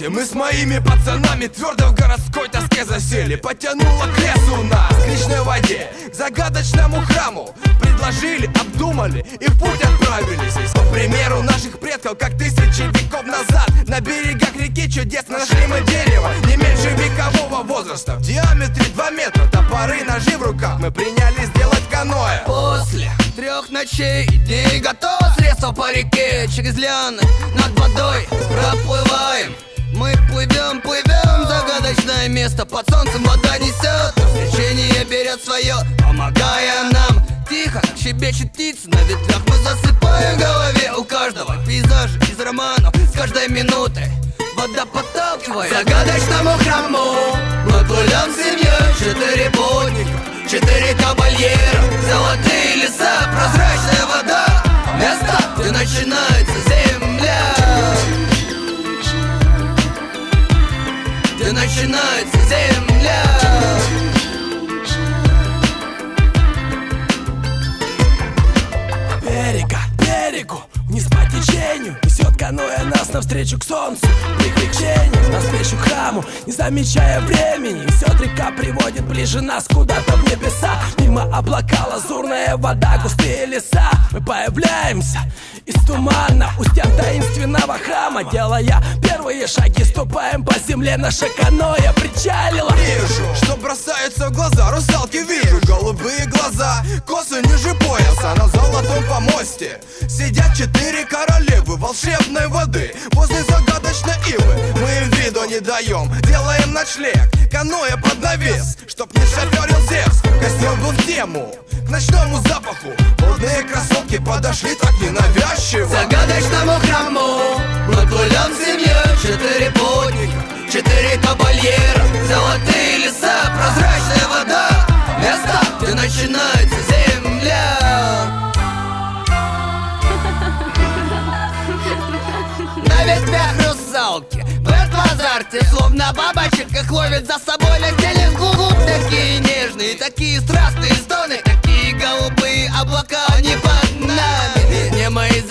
Помните, мы с моими пацанами твердо в городской тоске засели. Потянуло к лесу нас, к речной воде, к загадочному храму. Предложили, обдумали и в путь отправились. По примеру наших предков, как тысячи веков назад На берегах реки чудес нашли мы дерево Не меньше векового возраста, в диаметре 2 метра Топоры, ножи в руках, мы приняли сделать каноэ. После трех ночей и дней готово средство по реке. Через лианы над водой проплываем мы плывем, плывем, загадочное место Под солнцем вода несет, течение берет свое Помогая нам. Тихо, как щебечет птица на ветвях Мы засыпаем. В голове у каждого Пейзажи из романов. С каждой минуты Вода подталкивает. Загадочному храму Мы плывем с семьей, четыре путника Четыре кабальера, Где начинается земля. Берега, берегу Вниз по течению Несет каноэ нас навстречу к солнцу. Приключению Навстречу храму Не замечая времени. Несет река приводит ближе нас Куда-то в небеса. Мимо облака лазурная вода Густые леса. Мы появляемся из тумана У стен таинственного храма. Делая первые шаги Ступаем по земле. Наше каноэ причалило. Вижу, что бросаются в глаза Русалки вижу, голубые глаза Косы ниже пояса. На золотом помосте Сидят четыре королевы волшебной воды. Возле загадочной ивы Мы им виду не даем, делаем ночлег Каноэ под навес, чтоб не шоферил Зевс. Костер был в тему, ночному запаху. Водные красотки подошли так ненавязчиво. Загадочному храму Мы плывем с семьей Четыре путника, четыре кабальера Золотые леса, прозрачная вода. Место, где начинается земля. На ветвях русалки в азарте Словно бабочек их ловит за собой Летели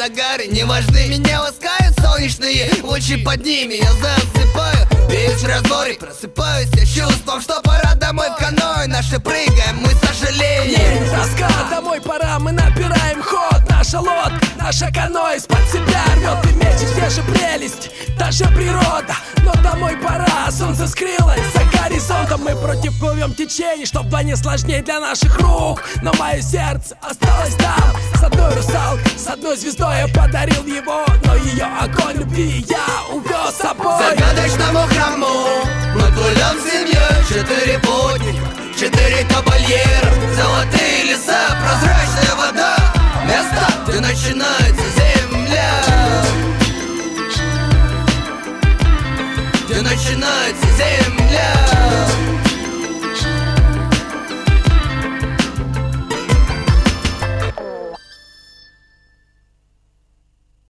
загары не важны Меня ласкают солнечные лучи под ними. Я засыпаю весь в разборе Просыпаюсь я чувством, что пора домой в каноэ Наши прыгаем, мы сожалеем Тоска, домой пора, мы набираем ход. Наша лодка, наша каноэ из-под себя рвет и мечет Где же прелесть, та же природа плывем течений Что вдвойне сложнее для наших рук. Но мое сердце осталось там. С одной русалкой, с одной звездой Я подарил его, но ее огонь любви Я увез с собой. Загадочному храму Мы плывем с семьей Четыре путника, четыре кабальера. Золотые леса, прозрачная вода. Место, где начинается земля. Где начинается земля